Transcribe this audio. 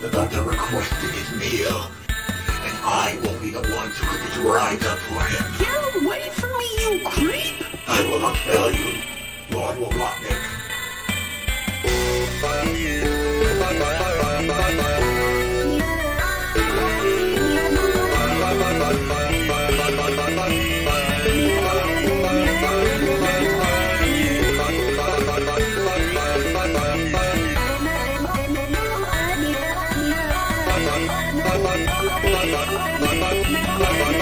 The doctor requested his meal, and I will be the one to cook it right up for him. Get away from me, you creep! I will not fail you, Lord Robotnik. Fire. Bye-bye.